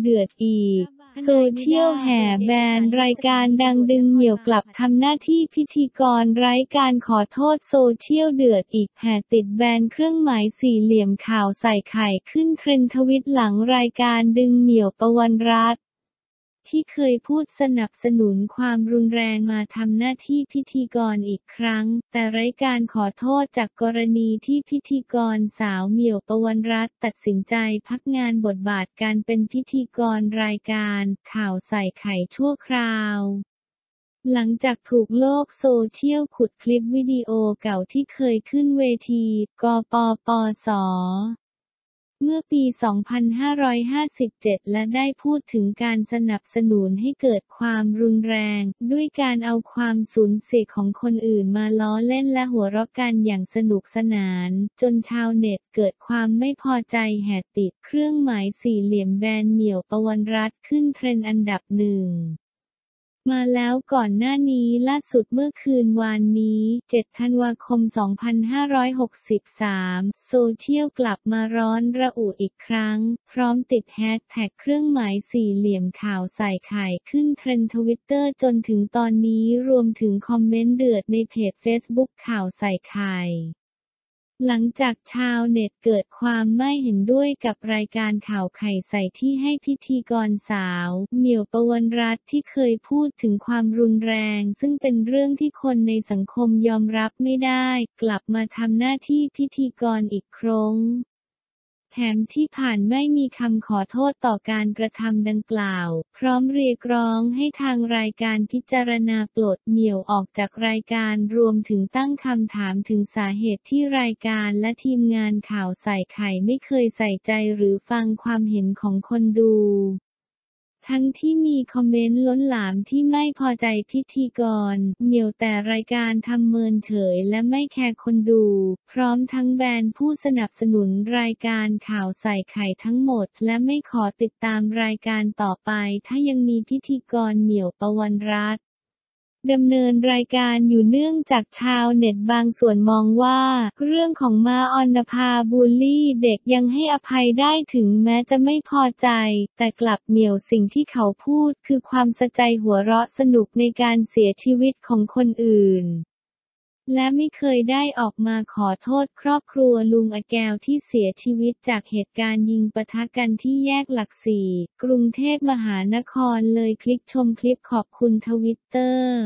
เดือดอีก โซเชียลแห่แบนรายการดังดึงเหมี่ยวกลับทำหน้าที่พิธีกรไร้การขอโทษโซเชียลเดือดอีกแห่ติดแบนเครื่องหมายสี่เหลี่ยมข่าวใส่ไข่ขึ้นเทรนด์ทวิตหลังรายการดึงเหมี่ยวประวันรัต ที่เคยพูดสนับสนุนความรุนแรงมาทำหน้าที่พิธีกรอีกครั้ง แต่ไร้การขอโทษจากกรณีที่พิธีกรสาวเหมี่ยวประวันรัตตัดสินใจพักงานบทบาทการเป็นพิธีกรรายการข่าวใส่ไข่ชั่วคราวหลังจากถูกโลกโซเชียลขุดคลิปวิดีโอเก่าที่เคยขึ้นเวที กปปส เมื่อปี 2557 และได้พูดถึงการสนับสนุนให้เกิดความรุนแรง ด้วยการเอาความสูญเสียของคนอื่นมาล้อเล่นและหัวเราะกันอย่างสนุกสนาน จนชาวเน็ตเกิดความไม่พอใจแห่ติดเครื่องหมายสี่เหลี่ยมแบนเหมี่ยวประวันรัตน์ขึ้นเทรนด์อันดับหนึ่ง มาแล้วก่อนหน้านี้ล่าสุดเมื่อคืนวานนี้ 7 ธันวาคม 2563 โซเชียลกลับมาร้อนระอุอีกครั้ง พร้อมติดแฮชแท็กเครื่องหมายสี่เหลี่ยมข่าวใส่ไข่ขึ้นเทรนด์ทวิตเตอร์จนถึงตอนนี้รวมถึงคอมเมนต์เดือดในเพจ Facebook ข่าวใส่ไข่ หลังจากชาวเน็ตเกิดความไม่เห็นด้วยกับรายการข่าวไข่ใส่ที่ให้พิธีกรสาว เหมี่ยวประวันรัตที่เคยพูดถึงความรุนแรง ซึ่งเป็นเรื่องที่คนในสังคมยอมรับไม่ได้ กลับมาทำหน้าที่พิธีกรอีกครั้ง แถมที่ผ่านไม่มีคำขอโทษต่อการกระทำดังกล่าว พร้อมเรียกร้องให้ทางรายการพิจารณาปลดเหมี่ยวออกจากรายการรวมถึงตั้งคำถามถึงสาเหตุที่รายการและทีมงานข่าวใส่ไข่ไม่เคยใส่ใจหรือฟังความเห็นของคนดู ทั้งที่มีคอมเมนต์ล้นหลามที่ไม่พอใจพิธีกร เหมี่ยวแต่รายการทำเมินเฉยและไม่แคร์คนดู พร้อมทั้งแบนผู้สนับสนุนรายการข่าวใส่ไข่ทั้งหมด และไม่ขอติดตามรายการต่อไป ถ้ายังมีพิธีกรเหมียวประวันรัตน์ ดำเนินรายการอยู่เนื่องจากชาวเน็ตบางส่วนมองว่า เรื่องของมาออนนภาบูลลี่เด็กยังให้อภัยได้ถึงแม้จะไม่พอใจ แต่กลับเหนี่ยวสิ่งที่เขาพูดคือความสะใจหัวเราะสนุกในการเสียชีวิตของคนอื่น และไม่เคยได้ออกมาขอโทษครอบครัวลุงอแกวที่เสียชีวิตจากเหตุการณ์ยิงปะทะกันที่แยกหลักสี่ กรุงเทพมหานครเลยคลิกชมคลิปขอบคุณทวิตเตอร์